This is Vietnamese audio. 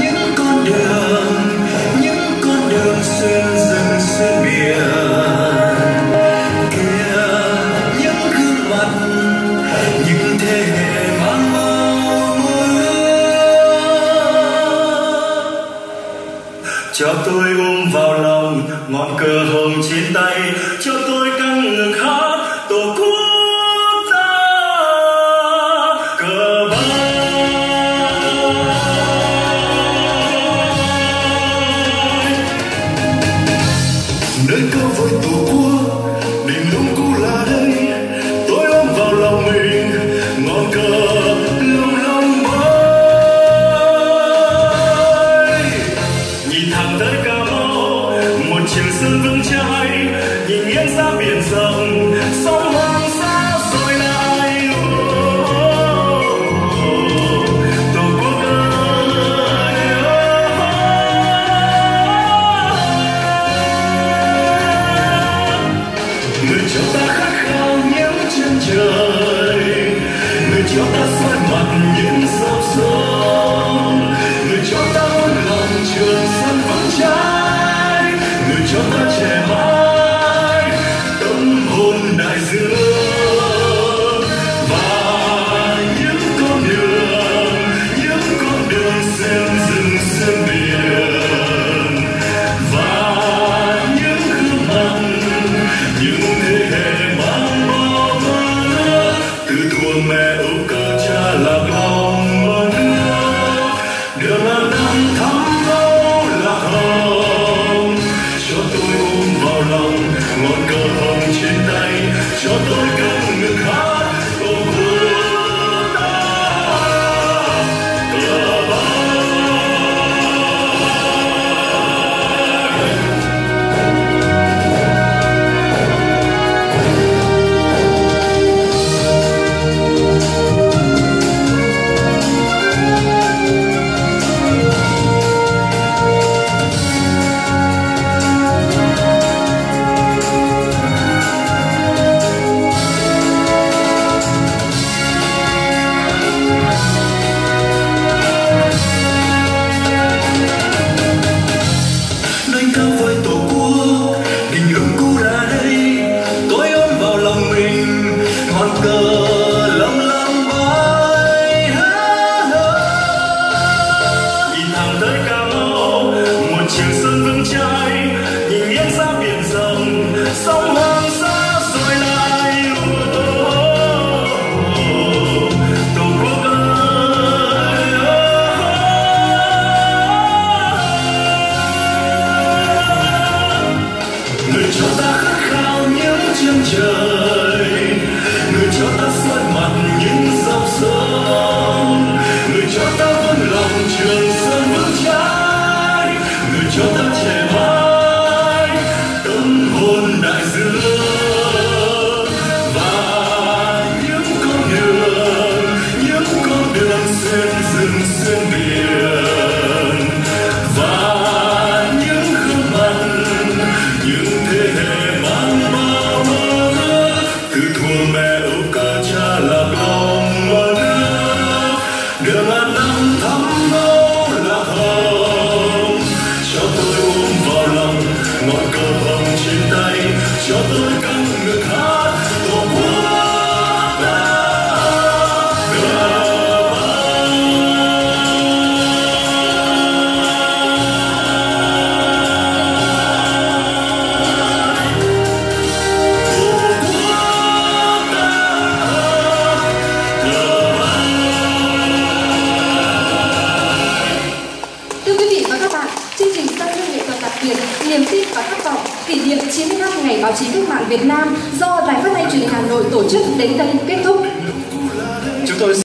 những con đường, những con đường xuyên rừng xuyên biển. Kia những gương mặt, những thế hệ mang màu mơ cho tôi ôm vào lòng ngọn cờ hồng trên tay, cho lời ca với tổ quốc. Đình lũng cũ là đây, tôi ôm vào lòng mình. Ngọn cờ lung lung bay nhìn thẳng tới cà mau, một chiều sương vững chãi nhìn nghiêng ra biển rộng, sóng người cho ta khát khao những chân trời. Người cho ta soi mặt những dòng sông người cho ta ôn lòng trường sơn vững chãi. Người cho ta trẻ mãi mơ thua mẹ âu cả know cho mãi tâm hồn đại dương và những con đường những con đường xuyên rừng xuyên biển biệt Niềm tin và khát vọng, kỷ niệm 90 năm ngày báo chí cách mạng Việt Nam do Đài Phát thanh Truyền hình Hà Nội tổ chức đến đây kết thúc. chúng tôi